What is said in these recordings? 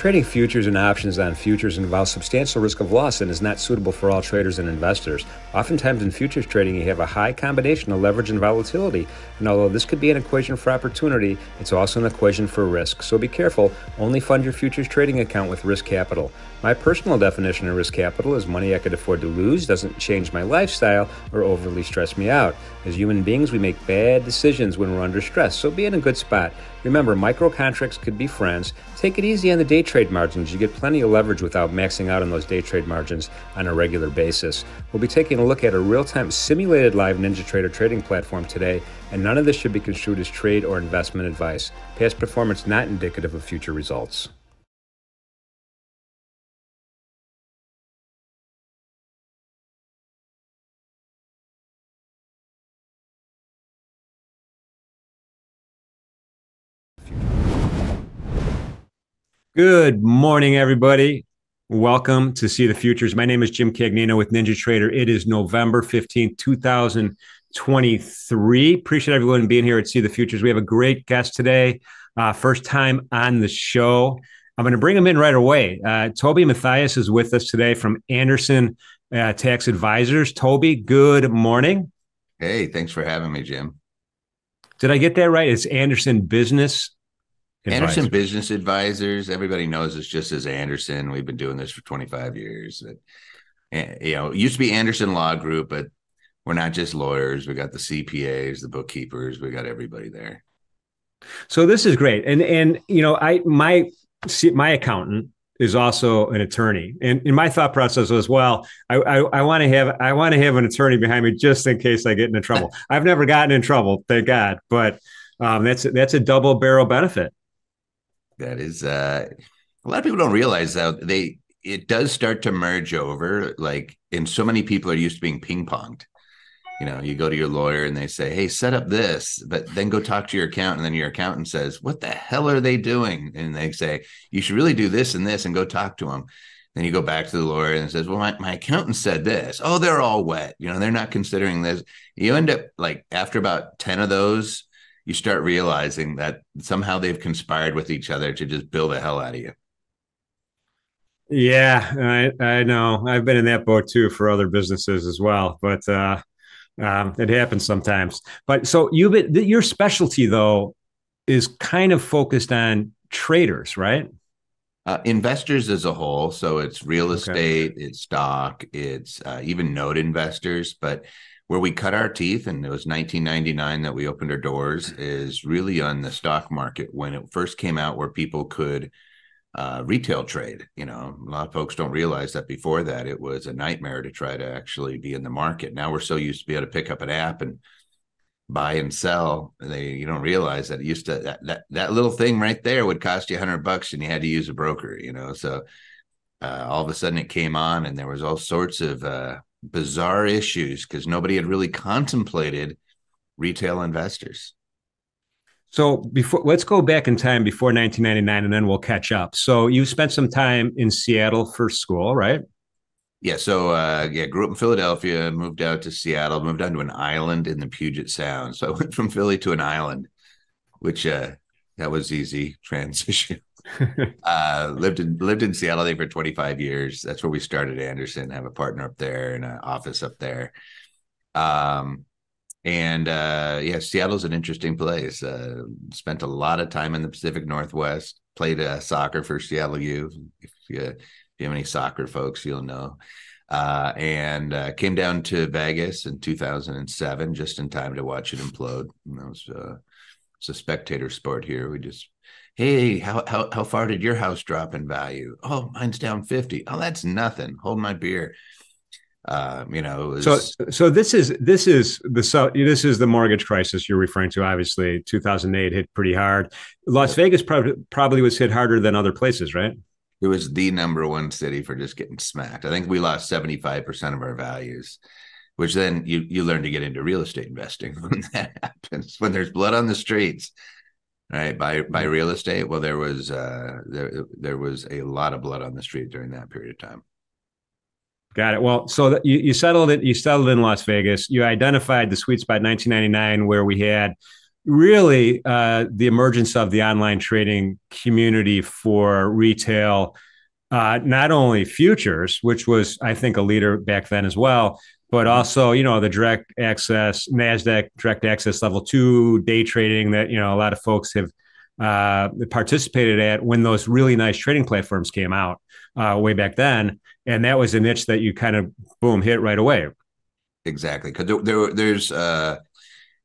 Trading futures and options on futures involves substantial risk of loss and is not suitable for all traders and investors. Oftentimes in futures trading, you have a high combination of leverage and volatility, and although this could be an equation for opportunity, it's also an equation for risk. So be careful, only fund your futures trading account with risk capital. My personal definition of risk capital is money I could afford to lose, doesn't change my lifestyle, or overly stress me out. As human beings, we make bad decisions when we're under stress, so be in a good spot. Remember, micro contracts could be friends. Take it easy on the day trade margins. You get plenty of leverage without maxing out on those day trade margins on a regular basis. We'll be taking a look at a real time simulated live NinjaTrader trading platform today, and none of this should be construed as trade or investment advice. Past performance not indicative of future results. Good morning, everybody. Welcome to See the Futures. My name is Jim Cagnino with NinjaTrader. It is November 15th, 2023. Appreciate everyone being here at See the Futures. We have a great guest today, uh, first time on the show. I'm going to bring him in right away. Uh, Toby Mathis is with us today from Anderson uh, Tax Advisors. Toby, good morning. Hey, thanks for having me, Jim. Did I get that right? It's Anderson Business Anderson Business Advisors. Everybody knows us just as Anderson. We've been doing this for 25 years. Eh, you know, it used to be Anderson Law Group, but we're not just lawyers. We got the CPAs, the bookkeepers. We got everybody there. So this is great, and and you know, I my my accountant is also an attorney, and in my thought process was, well, I I want to have I want to have an attorney behind me just in case I get into trouble. I've never gotten in trouble, thank God, but um, that's that's a double barrel benefit. That is uh a lot of people don't realize that they it does start to merge over like and so many people are used to being ping-ponged you know you go to your lawyer and they say hey set up this but then go talk to your accountant and then your accountant says what the hell are they doing? And they say you should really do this and this and go talk to them then you go back to the lawyer and says well my, my accountant said this. Oh they're all wet. You know they're not considering this. You end up like after about 10 of those you start realizing that somehow they've conspired with each other to just build the hell out of you. Yeah, I, I know. I've been in that boat too for other businesses as well, but uh, um, it happens sometimes. But so you've your specialty though is kind of focused on traders, right? Uh, investors as a whole. So it's real estate, okay. it's stock, it's uh, even note investors, but where we cut our teeth and it was 1999 that we opened our doors is really on the stock market when it first came out where people could uh, retail trade you know? A lot of folks don't realize that before that it was a nightmare to try to actually be in the market. Now we're so used to be able to pick up an app and buy and sell they you don't realize that it used to that that, that little thing right there would cost you 100 bucks and you had to use a broker you know? So uh, all of a sudden it came on and there was all sorts of uh, bizarre issues because nobody had really contemplated retail investors. So before let's go back in time before 1999 and then we'll catch up. So you spent some time in Seattle for school, right? Yeah, so uh, yeah, grew up in Philadelphia, moved out to Seattle, moved on to an island in the Puget Sound. So I went from Philly to an island, which uh, that was easy transition. uh, lived in lived in Seattle think, for 25 years. That's where we started Anderson. Have a partner up there and an office up there. Um, and uh, yeah, Seattle's an interesting place. Uh, spent a lot of time in the Pacific Northwest. Played uh, soccer for Seattle U. If you, if you have any soccer folks, you'll know. Uh, and uh, came down to Vegas in 2007, just in time to watch it implode. And that was uh, it's a spectator sport here. We just hey how, how how far did your house drop in value? Oh mine's down 50 oh that's nothing. Hold my beer. Um, you know was... so so this is this is the so this is the mortgage crisis you're referring to. Obviously 2008 hit pretty hard. Las vegas probably probably was hit harder than other places right? It was the number one city for just getting smacked. I think we lost 75% of our values which then you you learn to get into real estate investing when that happens when there's blood on the streets right? By by mm-hmm. real estate? Well there was uh there there was a lot of blood on the street during that period of time. Got it. Well so you, you settled it you settled in las vegas. You identified the sweet spot 1999 where we had really uh, the emergence of the online trading community for retail, uh, not only futures, which was, I think, a leader back then as well, but mm-hmm. also, you know, the direct access, NASDAQ direct access level two day trading that, you know, a lot of folks have uh, participated at when those really nice trading platforms came out uh, way back then. And that was a niche that you kind of, boom, hit right away. Exactly. Because there, there, there's, uh,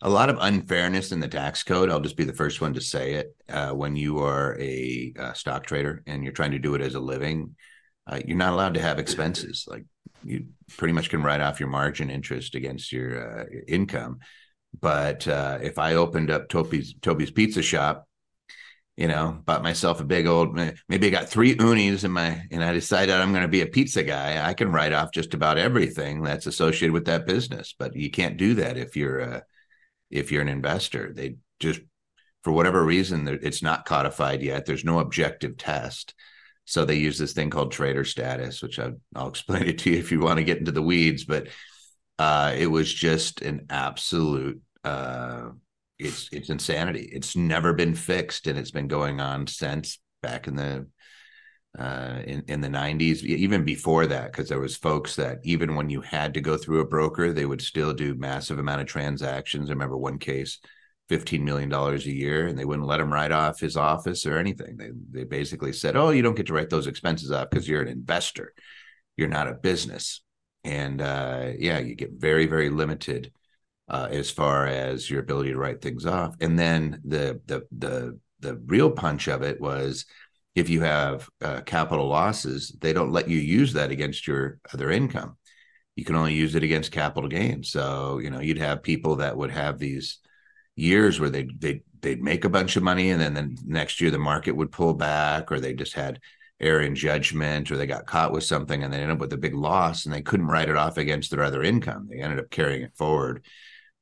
a lot of unfairness in the tax code. I'll just be the first one to say it. Uh, when you are a, a, uh, stock trader and you're trying to do it as a living, uh, you're not allowed to have expenses. Like you pretty much can write off your margin interest against your uh, income. But uh, if I opened up Toby's Toby's Pizza Shop, you know, bought myself a big old maybe I got three unis in my and I decided I'm going to be a pizza guy. I can write off just about everything that's associated with that business. But you can't do that if you're a if you're an investor. They just, for whatever reason, it's not codified yet. There's no objective test. So they use this thing called trader status, which I, will explain it to you if you want to get into the weeds. But uh, it was just an absolute. Uh, it's it's insanity. It's never been fixed, and it's been going on since back in the uh, in in the 90s even before that because there was folks that even when you had to go through a broker they would still do massive amount of transactions i remember one case 15 million dollars a year and they wouldn't let him write off his office or anything they they basically said oh you don't get to write those expenses off because you're an investor you're not a business and uh, yeah you get very very limited uh, as far as your ability to write things off and then the the the the real punch of it was if you have uh, capital losses, they don't let you use that against your other income. You can only use it against capital gains. So you know you'd have people that would have these years where they they they'd make a bunch of money, and then the next year the market would pull back, or they just had error in judgment, or they got caught with something, and they ended up with a big loss, and they couldn't write it off against their other income. They ended up carrying it forward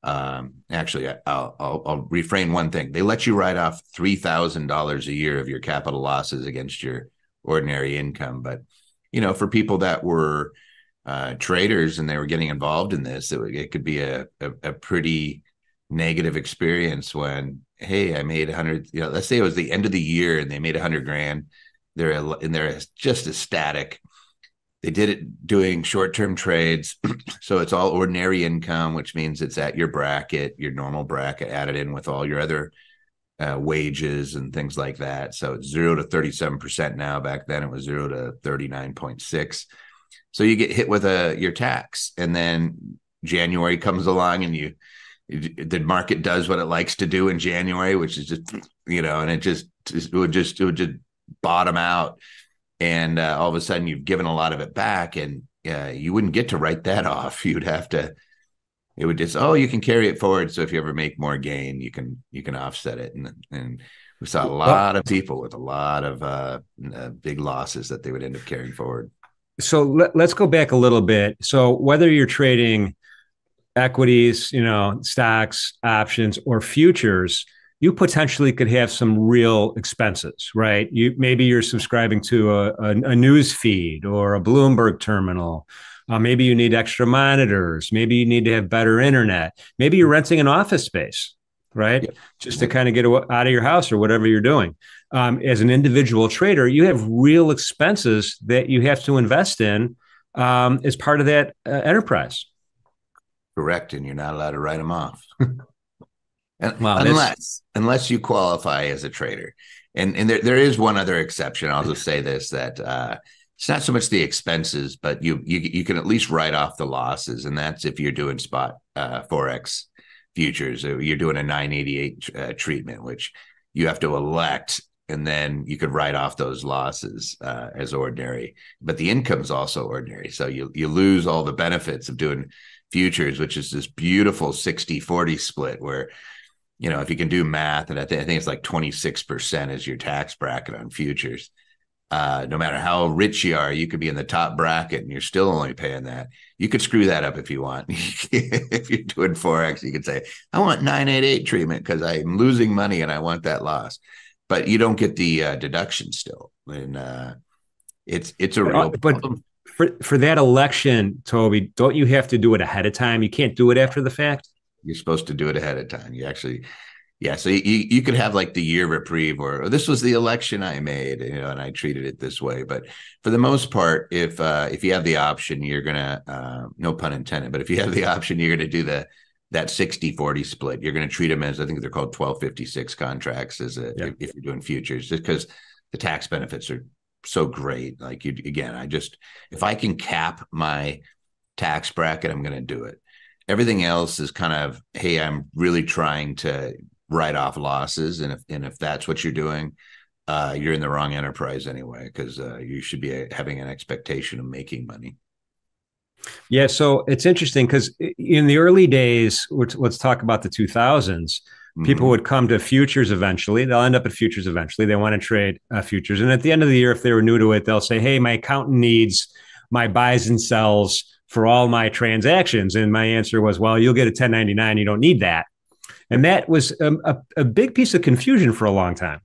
um, actually, I'll, I'll, I'll refrain one thing. They let you write off three thousand dollars a year of your capital losses against your ordinary income, but you know, for people that were uh, traders and they were getting involved in this, it, it could be a, a, a pretty negative experience when, hey, I made a hundred. You know, let's say it was the end of the year and they made a hundred grand. They're and they're just ecstatic they did it doing short-term trades so it's all ordinary income which means it's at your bracket your normal bracket added in with all your other uh, wages and things like that so it's 0 to 37% now back then it was 0 to 39.6 so you get hit with a your tax and then january comes along and you the market does what it likes to do in january which is just you know and it just it would just it would just bottom out. And uh, all of a sudden you've given a lot of it back and uh, you wouldn't get to write that off. You'd have to it would just oh you can carry it forward. So if you ever make more gain you can you can offset it. And and we saw a lot of people with a lot of uh, uh, big losses that they would end up carrying forward. So let, let's go back a little bit. So whether you're trading equities you know stocks options or futures you potentially could have some real expenses, right? You maybe you're subscribing to a, a, a news feed or a Bloomberg terminal. Uh, maybe you need extra monitors. Maybe you need to have better internet. Maybe you're renting an office space, right? Yep. Just to kind of get out of your house or whatever you're doing. Um, as an individual trader, you have real expenses that you have to invest in um, as part of that uh, enterprise. Correct, and you're not allowed to write them off. Wow, unless unless you qualify as a trader. And and there, there is one other exception. I'll just say this that uh, it's not so much the expenses, but you you you can at least write off the losses, and that's if you're doing spot uh, forex futures. You're doing a 988 uh, treatment, which you have to elect, and then you could write off those losses uh, as ordinary. But the income is also ordinary, so you you lose all the benefits of doing futures, which is this beautiful 60 40 split where you know, if you can do math, and I, th- I think it's like 26% is your tax bracket on futures. Uh, no matter how rich you are, you could be in the top bracket and you're still only paying that. You could screw that up if you want. if you're doing Forex, you could say, I want 988 treatment because I'm losing money and I want that loss. But you don't get the uh, deduction still. And uh, it's it's a real but, problem. For, for that election, Toby, don't you have to do it ahead of time? You can't do it after the fact? You're supposed to do it ahead of time. You actually yeah, so you you could have like the year reprieve, or, this was the election I made, you know, and I treated it this way. But for the most part, if uh, if you have the option, you're gonna uh, no pun intended, but if you have the option, you're gonna do the that 60 40 split. You're going to treat them as I think they're called 1256 contracts as a, yeah. if, if, you're doing futures, just because the tax benefits are so great. Like you again, I just if I can cap my tax bracket, I'm going to do it. Everything else is kind of, hey, I'm really trying to write off losses, and if and if that's what you're doing, uh, you're in the wrong enterprise anyway, because uh, you should be having an expectation of making money. Yeah, so it's interesting because in the early days, let's talk about the 2000s. People mm-hmm. would come to futures eventually. They'll end up at futures eventually. They want to trade uh, futures, and at the end of the year, if they were new to it, they'll say, "Hey, my accountant needs my buys and sells for all my transactions." And my answer was, "Well, you'll get a 1099. You don't need that." And that was a, a, a big piece of confusion for a long time.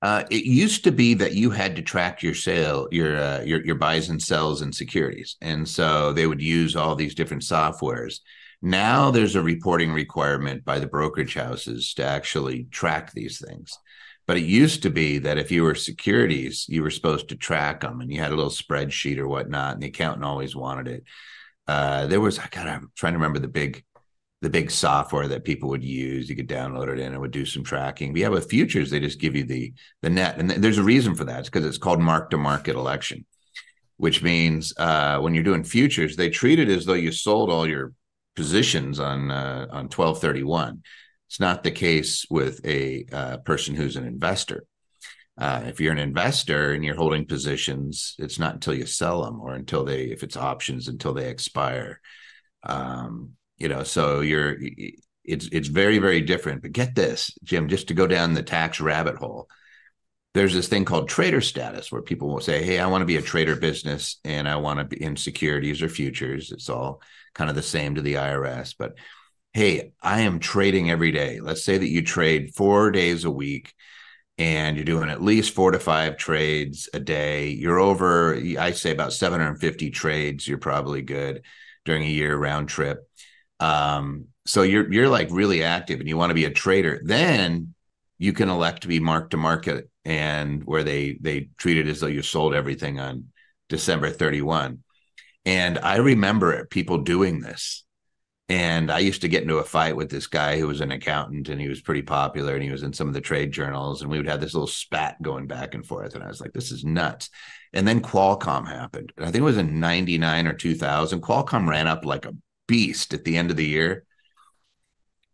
Uh, it used to be that you had to track your sale, your uh, your your buys and sells and securities, and so they would use all these different softwares. Now there's a reporting requirement by the brokerage houses to actually track these things. But it used to be that if you were securities, you were supposed to track them, and you had a little spreadsheet or whatnot, and the accountant always wanted it. Uh, there was, I got, I'm trying to remember the big the big software that people would use. You could download it and it would do some tracking. But yeah, with futures, they just give you the the net, and there's a reason for that. It's because it's called mark to market election, which means uh, when you're doing futures, they treat it as though you sold all your positions on uh, on twelve thirty one. It's not the case with a uh, person who's an investor. Uh, if you're an investor and you're holding positions, it's not until you sell them or until they, if it's options, until they expire. Um, you know so you're it's it's very very different but get this jim just to go down the tax rabbit hole there's this thing called trader status where people will say hey i want to be a trader business and i want to be in securities or futures it's all kind of the same to the irs but hey i am trading every day. Let's say that you trade four days a week and you're doing at least four to five trades a day. You're over i say about 750 trades you're probably good during a year round trip. Um, so you're you're like really active and you want to be a trader, then you can elect to be mark to market and where they they treat it as though you sold everything on December 31. And I remember people doing this. And I used to get into a fight with this guy who was an accountant and he was pretty popular and he was in some of the trade journals. And we would have this little spat going back and forth. And I was like, this is nuts. And then Qualcomm happened. And I think it was in 99 or 2000. Qualcomm ran up like a beast at the end of the year.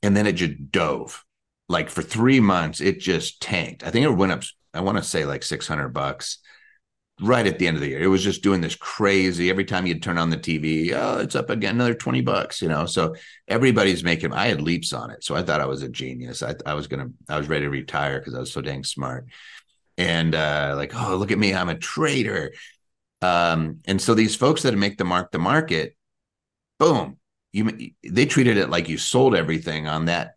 And then it just dove. Like for three months, it just tanked. I think it went up, I want to say like 600 bucks right at the end of the year. It was just doing this crazy. Every time you'd turn on the TV, oh, it's up again, another 20 bucks, you know? So everybody's making, I had leaps on it. So I thought I was a genius. I, I was going to, I was ready to retire because I was so dang smart. And uh, like, oh, look at me, I'm a trader. Um, and so these folks that make the mark the market, boom, you they treated it like you sold everything on that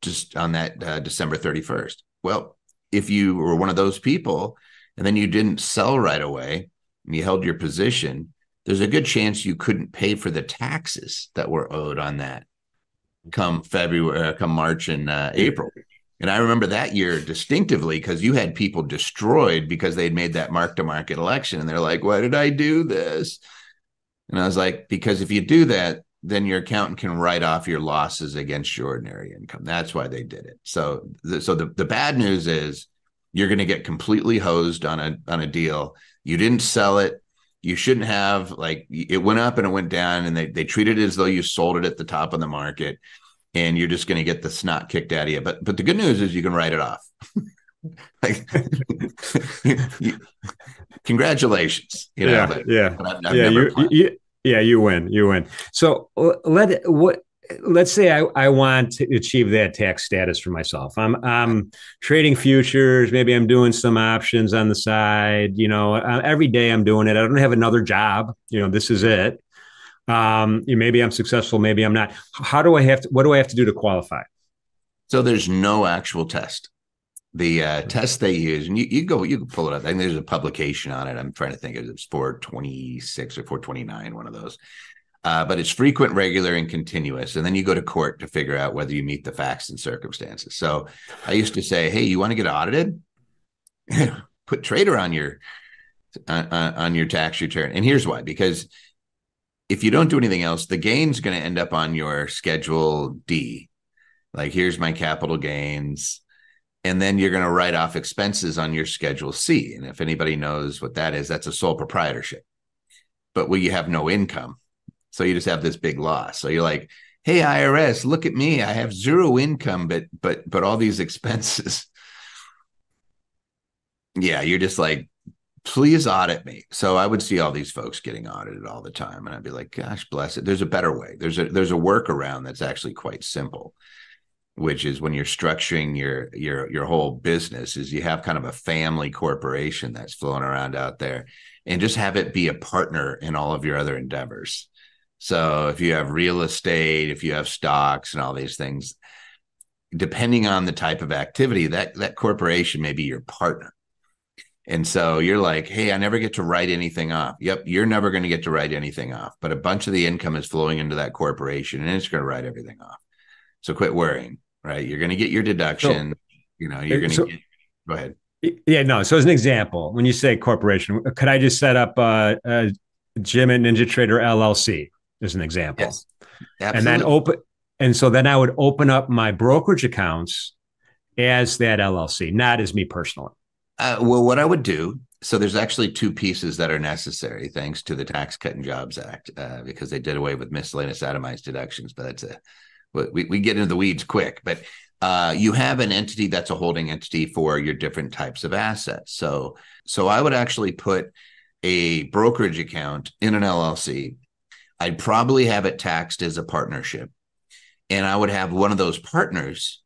just on that uh, December 31st. Well, if you were one of those people and then you didn't sell right away and you held your position, there's a good chance you couldn't pay for the taxes that were owed on that come February, uh, come March and uh, April. And I remember that year distinctively because you had people destroyed because they'd made that mark to market election. And they're like, why did I do this? And I was like, because if you do that, then your accountant can write off your losses against your ordinary income. That's why they did it. So, the, so the, the bad news is you're going to get completely hosed on a on a deal. You didn't sell it. You shouldn't have like it went up and it went down, and they they treated it as though you sold it at the top of the market, and you're just going to get the snot kicked out of you. But but the good news is you can write it off. like, congratulations. You know, yeah, but, yeah, but I've, I've yeah. You, you, yeah, you win. You win. So let what let's say I, I want to achieve that tax status for myself. I'm I'm trading futures. Maybe I'm doing some options on the side. You know, uh, every day I'm doing it. I don't have another job. You know, this is it. Um, maybe I'm successful. Maybe I'm not. How do I have to? What do I have to do to qualify? So there's no actual test the uh, test they use, and you, you go, you can pull it up. I think there's a publication on it. I'm trying to think it's 426 or 429, one of those. Uh, but it's frequent, regular, and continuous. And then you go to court to figure out whether you meet the facts and circumstances. So I used to say, "Hey, you want to get audited? Put trader on your uh, uh, on your tax return." And here's why: because if you don't do anything else, the gain's going to end up on your Schedule D. Like, here's my capital gains and then you're going to write off expenses on your schedule C. And if anybody knows what that is, that's a sole proprietorship. But well, you have no income. So you just have this big loss. So you're like, hey, IRS, look at me. I have zero income, but but but all these expenses. yeah, you're just like, please audit me. So I would see all these folks getting audited all the time. And I'd be like, gosh, bless it. There's a better way. There's a there's a workaround that's actually quite simple which is when you're structuring your your your whole business is you have kind of a family corporation that's flowing around out there and just have it be a partner in all of your other endeavors so if you have real estate if you have stocks and all these things depending on the type of activity that that corporation may be your partner and so you're like hey i never get to write anything off yep you're never going to get to write anything off but a bunch of the income is flowing into that corporation and it's going to write everything off so quit worrying, right? You're going to get your deduction. So, you know, you're eh, going to so, get, go ahead. Yeah, no. So as an example, when you say corporation, could I just set up a, a Jim and Ninja Trader LLC as an example? Yes. And then open, and so then I would open up my brokerage accounts as that LLC, not as me personally. Uh, well, what I would do so there's actually two pieces that are necessary thanks to the Tax Cut and Jobs Act uh, because they did away with miscellaneous itemized deductions, but that's a we, we get into the weeds quick, but uh, you have an entity that's a holding entity for your different types of assets. So, so I would actually put a brokerage account in an LLC. I'd probably have it taxed as a partnership, and I would have one of those partners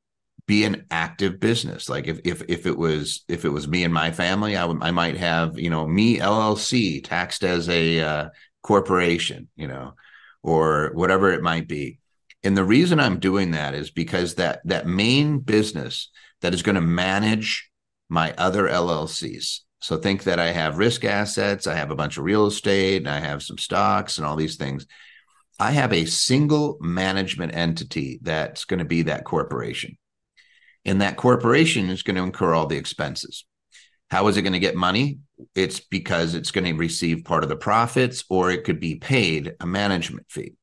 be an active business. Like if if if it was if it was me and my family, I would I might have you know me LLC taxed as a uh, corporation, you know, or whatever it might be and the reason I'm doing that is because that that main business that is going to manage my other LLCs. So think that I have risk assets, I have a bunch of real estate, and I have some stocks and all these things. I have a single management entity that's going to be that corporation. And that corporation is going to incur all the expenses. How is it going to get money? It's because it's going to receive part of the profits, or it could be paid a management fee.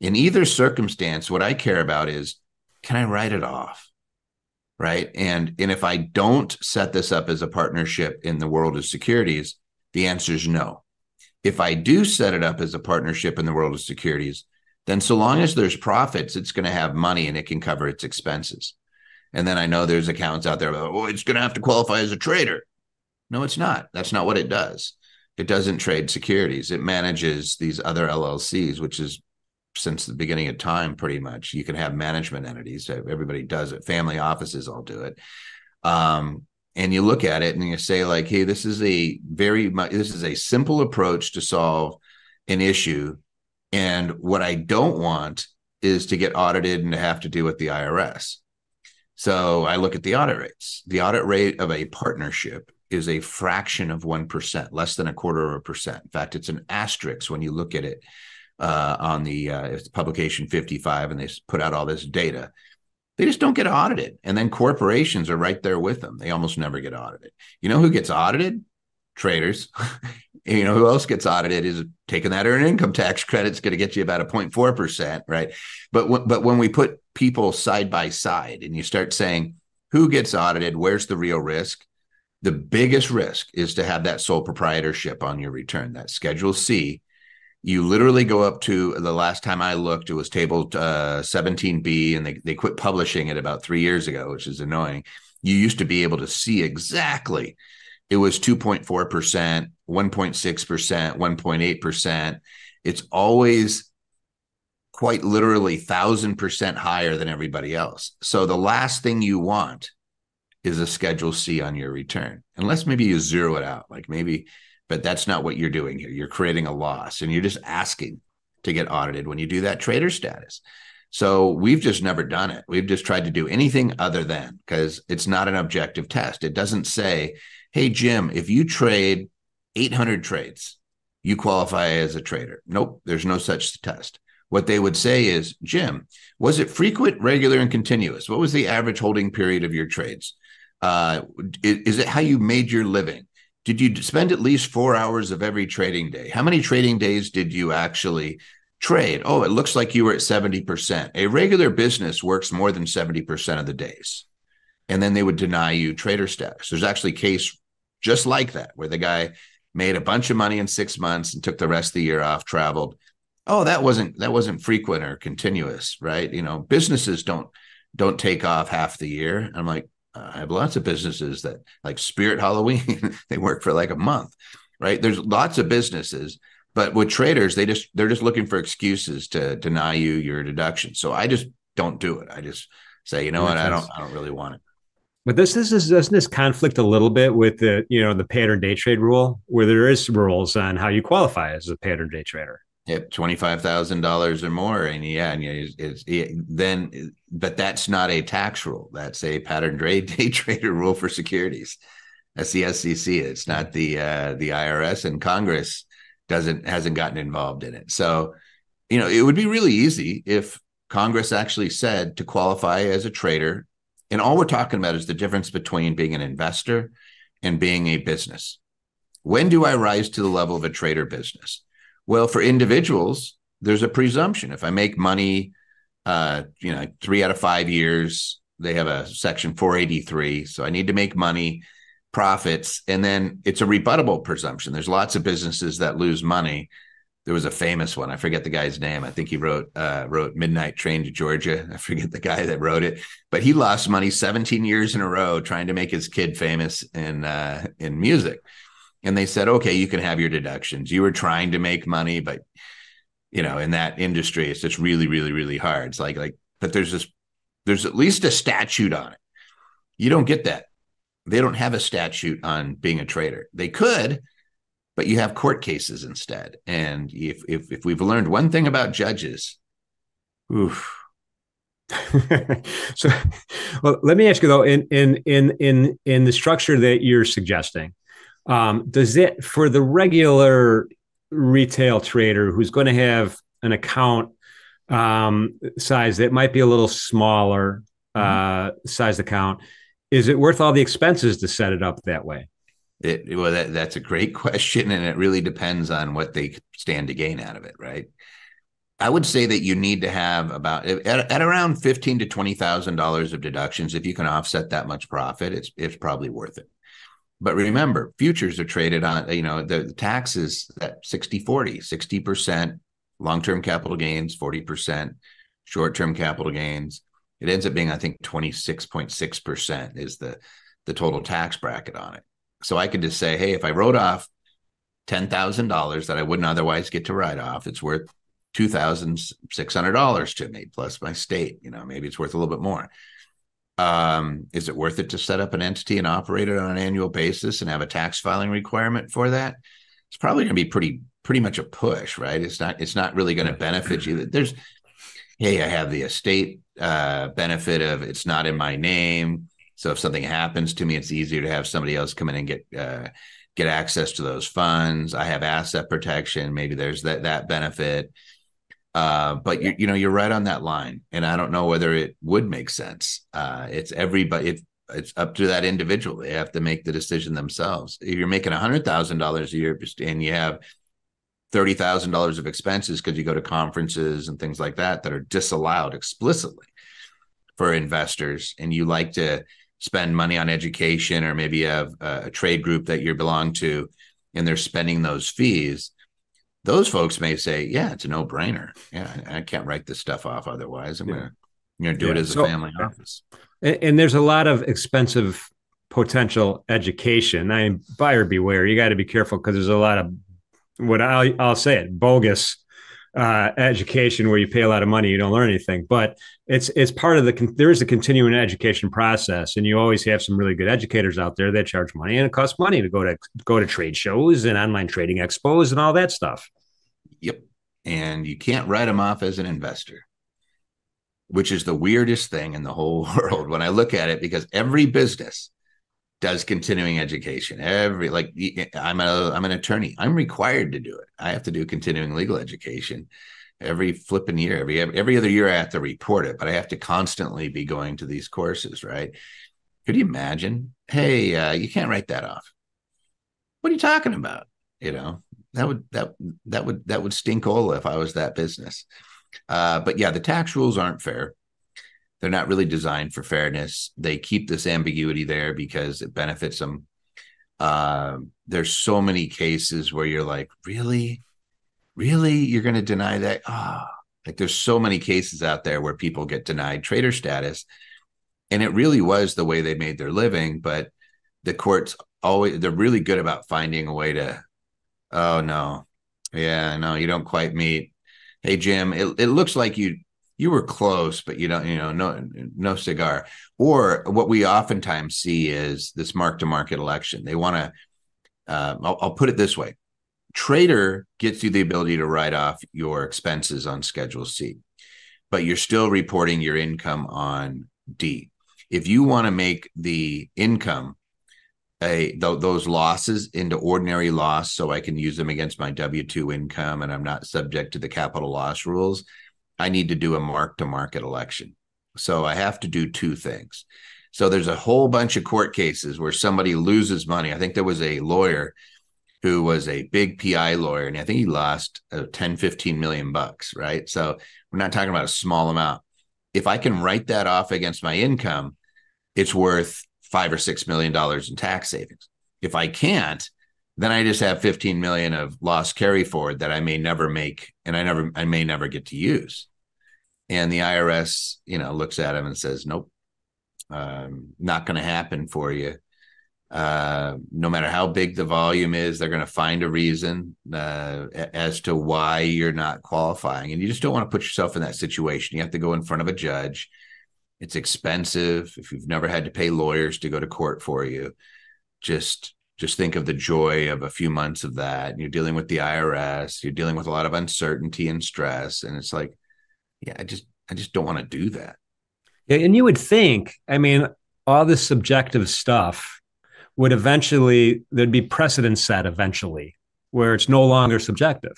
In either circumstance, what I care about is can I write it off? Right. And, and if I don't set this up as a partnership in the world of securities, the answer is no. If I do set it up as a partnership in the world of securities, then so long as there's profits, it's going to have money and it can cover its expenses. And then I know there's accounts out there, oh, it's going to have to qualify as a trader. No, it's not. That's not what it does. It doesn't trade securities. It manages these other LLCs, which is since the beginning of time pretty much. You can have management entities. Everybody does it. Family offices all do it. Um, and you look at it and you say like hey this is a very much this is a simple approach to solve an issue. And what i don't want is to get audited and to have to deal with the irs so i look at the audit rates. The audit rate of a partnership is a fraction of 1% less than a quarter of a percent. In fact it's an asterisk when you look at it uh, on the uh, publication 55 and they put out all this data. They just don't get audited and then corporations are right there with them. They almost never get audited. You know who gets audited? Traders. You know who else gets audited is taking that earned income tax credit is going to get you about a 0.4% right? But w- but when we put people side by side and you start saying who gets audited? Where's the real risk? The biggest risk is to have that sole proprietorship on your return that schedule c you literally go up to the last time I looked, it was table uh, 17B, and they, they quit publishing it about three years ago, which is annoying. You used to be able to see exactly it was 2.4%, 1.6%, 1.8%. It's always quite literally 1000% higher than everybody else. So the last thing you want is a schedule C on your return, unless maybe you zero it out. Like maybe but that's not what you're doing here. You're creating a loss and you're just asking to get audited when you do that trader status. So we've just never done it. We've just tried to do anything other than because it's not an objective test. It doesn't say, hey, Jim, if you trade 800 trades, you qualify as a trader. Nope, there's no such test. What they would say is, Jim, was it frequent, regular, and continuous? What was the average holding period of your trades? Uh, is it how you made your living? Did you spend at least four hours of every trading day? How many trading days did you actually trade? Oh, it looks like you were at 70%. A regular business works more than 70% of the days. And then they would deny you trader status. There's actually a case just like that, where the guy made a bunch of money in six months and took the rest of the year off, traveled. Oh, that wasn't that wasn't frequent or continuous, right? You know, businesses don't don't take off half the year. I'm like, I have lots of businesses that like Spirit Halloween, they work for like a month, right? There's lots of businesses, but with traders, they just they're just looking for excuses to deny you your deduction. So I just don't do it. I just say, you know what, I don't I don't really want it. But this, this is doesn't this conflict a little bit with the you know the pattern day trade rule, where there is rules on how you qualify as a pattern day trader. Yep, twenty five thousand dollars or more, and yeah, and it's, it's it, then, but that's not a tax rule. That's a pattern day day trader rule for securities. That's the SEC. It's not the uh, the IRS and Congress doesn't hasn't gotten involved in it. So, you know, it would be really easy if Congress actually said to qualify as a trader and all we're talking about is the difference between being an investor and being a business. When do I rise to the level of a trader business? Well, for individuals, there's a presumption. If I make money, uh, you know, three out of five years, they have a section 483. So I need to make money, profits, and then it's a rebuttable presumption. There's lots of businesses that lose money there was a famous one. I forget the guy's name. I think he wrote uh, wrote Midnight Train to Georgia. I forget the guy that wrote it, but he lost money 17 years in a row trying to make his kid famous in uh, in music. And they said, okay, you can have your deductions. You were trying to make money, but you know, in that industry, it's just really, really, really hard. It's like like, but there's this, there's at least a statute on it. You don't get that. They don't have a statute on being a trader. They could, but you have court cases instead. And if if, if we've learned one thing about judges, oof. so well let me ask you though in in in in in the structure that you're suggesting um, does it for the regular retail trader who's going to have an account um, size that might be a little smaller mm-hmm. uh, size account is it worth all the expenses to set it up that way it, well, that, that's a great question, and it really depends on what they stand to gain out of it, right? I would say that you need to have about at, at around fifteen to twenty thousand dollars of deductions. If you can offset that much profit, it's it's probably worth it. But remember, futures are traded on, you know, the, the taxes at 60 40, 60% long term capital gains, 40% short term capital gains. It ends up being, I think, 26.6% is the, the total tax bracket on it. So I could just say, hey, if I wrote off ten thousand dollars that I wouldn't otherwise get to write off, it's worth two thousand six hundred dollars to me plus my state. You know, maybe it's worth a little bit more. Um, is it worth it to set up an entity and operate it on an annual basis and have a tax filing requirement for that? It's probably going to be pretty pretty much a push, right? It's not it's not really going to benefit you. There's hey, I have the estate uh, benefit of it's not in my name. So if something happens to me, it's easier to have somebody else come in and get uh, get access to those funds. I have asset protection. Maybe there's that that benefit. Uh, but you you know you're right on that line, and I don't know whether it would make sense. Uh, it's everybody. It, it's up to that individual. They have to make the decision themselves. If you're making a hundred thousand dollars a year and you have thirty thousand dollars of expenses because you go to conferences and things like that that are disallowed explicitly for investors, and you like to spend money on education or maybe you have a, trade group that you belong to and they're spending those fees those folks may say yeah it's a no-brainer yeah i can't write this stuff off otherwise i'm yeah. gonna I'm gonna do yeah. it as so, a family office and, and there's a lot of expensive potential education i mean buyer beware you got to be careful because there's a lot of what I'll, I'll say it bogus uh, education where you pay a lot of money, you don't learn anything. But it's it's part of the there is a continuing education process, and you always have some really good educators out there that charge money, and it costs money to go to go to trade shows and online trading expos and all that stuff. Yep, and you can't write them off as an investor, which is the weirdest thing in the whole world when I look at it, because every business does continuing education. Every like i'm a i'm an attorney. I'm required to do it. I have to do continuing legal education every flipping year every every other year i have to report it but i have to constantly be going to these courses right? Could you imagine? Hey uh, you can't write that off. What are you talking about? You know that would that that would that would stink all if i was that business uh, but yeah the tax rules aren't fair they're not really designed for fairness. They keep this ambiguity there because it benefits them. Uh, there's so many cases where you're like, really, really, you're going to deny that? Ah, oh. like there's so many cases out there where people get denied trader status, and it really was the way they made their living. But the courts always they're really good about finding a way to, oh no, yeah, no, you don't quite meet. Hey Jim, it, it looks like you you were close, but you don't, you know, no, no cigar. Or what we oftentimes see is this mark to market election. They want to, uh, I'll, I'll put it this way trader gets you the ability to write off your expenses on Schedule C, but you're still reporting your income on D. If you want to make the income a th- those losses into ordinary loss so I can use them against my W 2 income and I'm not subject to the capital loss rules, I need to do a mark to market election. So I have to do two things. So there's a whole bunch of court cases where somebody loses money. I think there was a lawyer who was a big PI lawyer, and I think he lost uh, 10, 15 million bucks, right? So we're not talking about a small amount. If I can write that off against my income, it's worth five or six million dollars in tax savings. If I can't, then I just have 15 million of loss carry forward that I may never make and I never I may never get to use. And the IRS, you know, looks at him and says, "Nope, um, not going to happen for you." Uh, no matter how big the volume is, they're going to find a reason uh, as to why you're not qualifying, and you just don't want to put yourself in that situation. You have to go in front of a judge. It's expensive if you've never had to pay lawyers to go to court for you. Just just think of the joy of a few months of that. You're dealing with the IRS, you're dealing with a lot of uncertainty and stress. And it's like, yeah, I just, I just don't want to do that. Yeah. And you would think, I mean, all this subjective stuff would eventually, there'd be precedent set eventually where it's no longer subjective.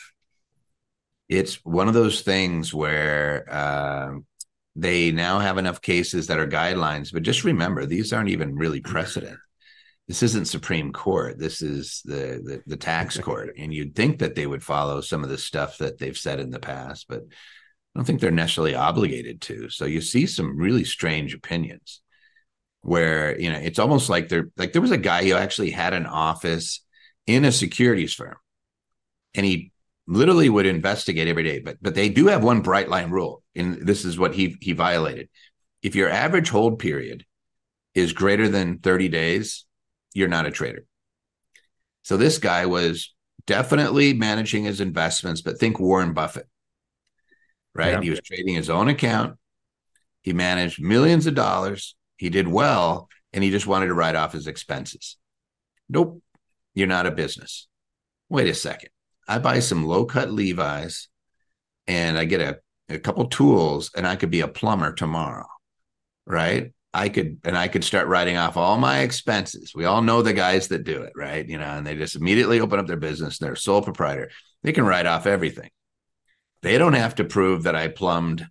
It's one of those things where uh, they now have enough cases that are guidelines, but just remember, these aren't even really mm-hmm. precedent this isn't Supreme Court. This is the, the, the tax court, and you'd think that they would follow some of the stuff that they've said in the past, but I don't think they're necessarily obligated to. So you see some really strange opinions where you know it's almost like there like there was a guy who actually had an office in a securities firm, and he literally would investigate every day. But but they do have one bright line rule, and this is what he he violated. If your average hold period is greater than 30 days, you're not a trader. So this guy was definitely managing his investments, but think Warren Buffett, right? Yeah. He was trading his own account. He managed millions of dollars. He did well, and he just wanted to write off his expenses. Nope, you're not a business. Wait a second. I buy some low cut Levi's and I get a, a couple tools and I could be a plumber tomorrow, right? I could and I could start writing off all my expenses. We all know the guys that do it, right? You know, and they just immediately open up their business. They're sole proprietor. They can write off everything. They don't have to prove that I plumbed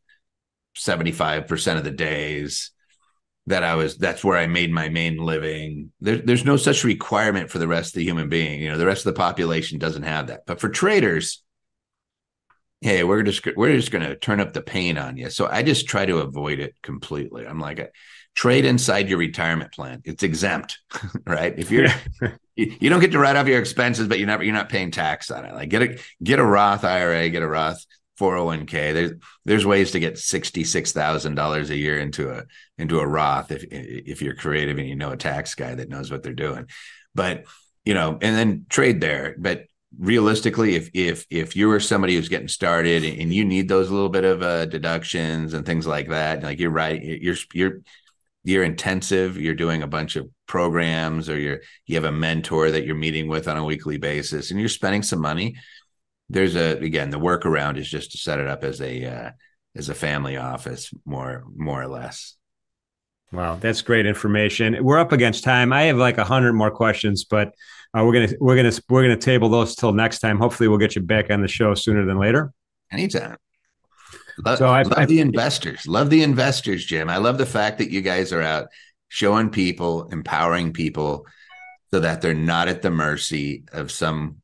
75% of the days that I was that's where I made my main living. There, there's no such requirement for the rest of the human being. You know, the rest of the population doesn't have that. But for traders, hey, we're just we're just going to turn up the pain on you. So I just try to avoid it completely. I'm like, trade inside your retirement plan. It's exempt, right? If you're you, don't get to write off your expenses, but you're never you're not paying tax on it. Like get a get a Roth IRA, get a Roth 401k. There's there's ways to get sixty six thousand dollars a year into a into a Roth if if you're creative and you know a tax guy that knows what they're doing. But you know, and then trade there. But realistically, if if if you are somebody who's getting started and you need those little bit of uh, deductions and things like that, like you're right, you're you're you're intensive you're doing a bunch of programs or you're you have a mentor that you're meeting with on a weekly basis and you're spending some money there's a again the workaround is just to set it up as a uh, as a family office more more or less Wow, that's great information. We're up against time. I have like a hundred more questions, but uh, we're gonna we're gonna we're gonna table those till next time. Hopefully, we'll get you back on the show sooner than later. Anytime. Love, so I, love I, the investors. Love the investors, Jim. I love the fact that you guys are out showing people, empowering people, so that they're not at the mercy of some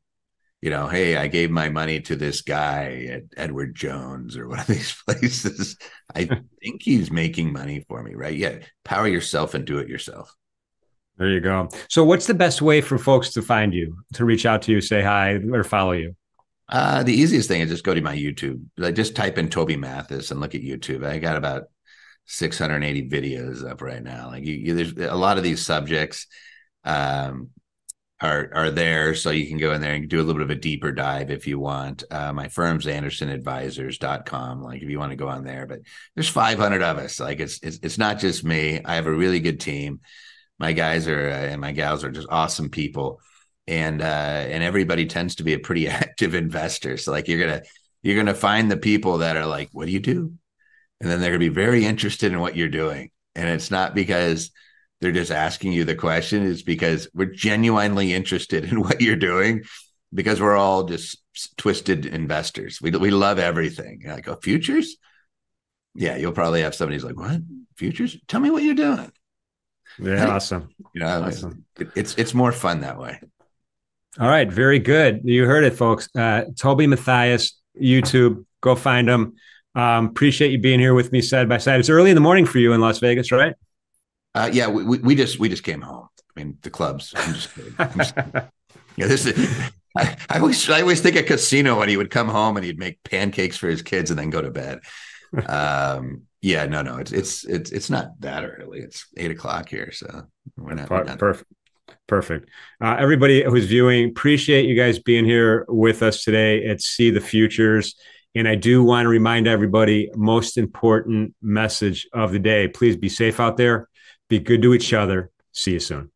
you know, hey, I gave my money to this guy at Edward Jones or one of these places. I think he's making money for me, right? Yeah. Power yourself and do it yourself. There you go. So, what's the best way for folks to find you, to reach out to you, say hi, or follow you? Uh, the easiest thing is just go to my YouTube. Like just type in Toby Mathis and look at YouTube. I got about 680 videos up right now. Like you, you there's a lot of these subjects. Um, are are there so you can go in there and do a little bit of a deeper dive if you want. Uh, my firm's andersonadvisors.com like if you want to go on there but there's 500 of us like it's, it's it's not just me. I have a really good team. My guys are uh, and my gals are just awesome people. And uh and everybody tends to be a pretty active investor. So like you're gonna you're gonna find the people that are like what do you do? And then they're gonna be very interested in what you're doing. And it's not because they're just asking you the question is because we're genuinely interested in what you're doing because we're all just twisted investors. We we love everything. You're like, oh, futures? Yeah, you'll probably have somebody who's like, what? Futures? Tell me what you're doing. Yeah, awesome. You know, awesome. It, it's it's more fun that way. All right, very good. You heard it, folks. Uh, Toby Mathis, YouTube. Go find him. Um, appreciate you being here with me side by side. It's early in the morning for you in Las Vegas, right? Uh, yeah, we, we just we just came home. I mean, the clubs. I'm just kidding. I'm just kidding. yeah, this is. I, I, always I always think a casino when he would come home and he'd make pancakes for his kids and then go to bed. Um, yeah, no, no, it's it's it's it's not that early. It's eight o'clock here, so we're not, not perfect. Perfect. Uh, everybody who's viewing, appreciate you guys being here with us today at See the Futures. And I do want to remind everybody most important message of the day. Please be safe out there. Be good to each other. See you soon.